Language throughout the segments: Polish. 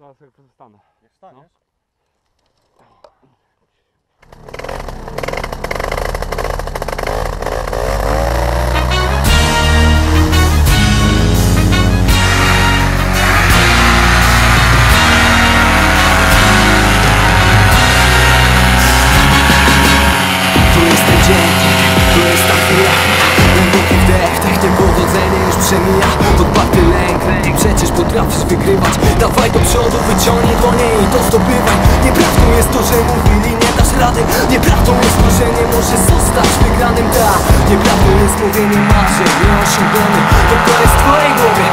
Zaraz jak przestanę. Jak wstaniesz? To potrafisz wygrywać. Dawaj do przodu, wyciągnij dłonie i to zdobywaj. Nieprawdą jest to, że mówili nie dasz rady. Nieprawdą jest to, że nie możesz zostać wygranym. Da, nieprawdą jest mówienie marzeń nieosiąglonych To to jest w twojej głowie,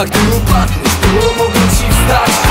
A gdy upadniesz, to mogą ci wstać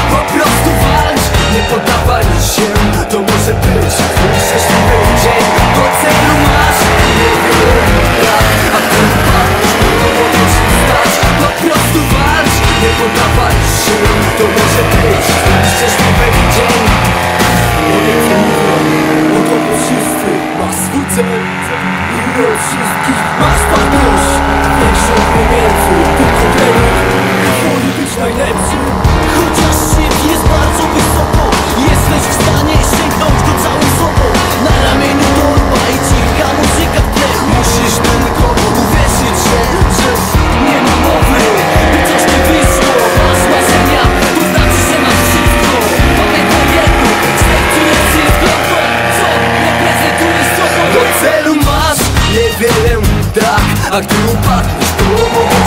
A gdy upadniesz, to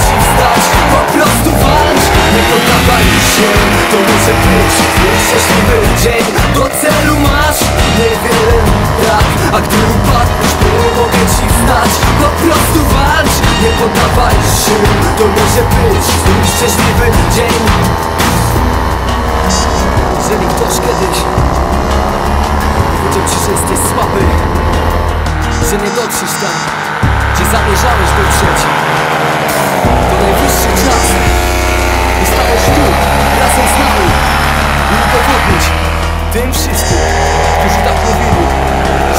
ci wstać Po prostu walcz, nie poddawaj się To może być szczęśliwy dzień. Do celu masz? Niewiele tak A gdy upadniesz, to ci wstać. Po prostu walcz, nie poddawaj się To może być twój szczęśliwy dzień. Jeżeli ktoś kiedyś powiedział ci, że jesteś słaby że nie dotrzesz tam, gdzie zamierzałeś dotrzeć To najwyższy czas, by stanąć tu, razem z nami. I udowodnić tym wszystkim, którzy tak mówili,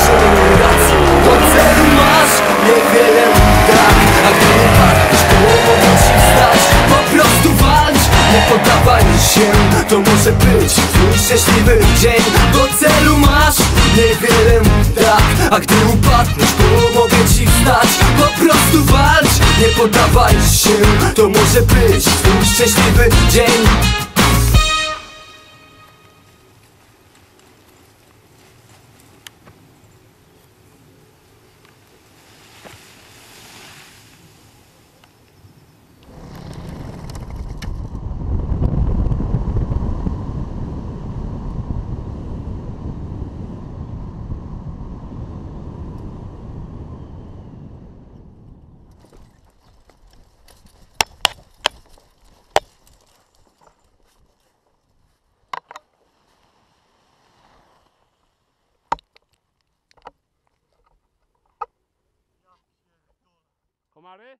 że nie mieli racji Do celu masz niewiele tak, a gdy upadniesz, to mogą ci wstać Po prostu walcz, nie poddawaj się To może być twój szczęśliwy dzień. Do celu masz niewiele tak, a gdy upadniesz, to mogę ci wstać. Po prostu walcz, nie poddawaj się. To może być twój szczęśliwy dzień हमारे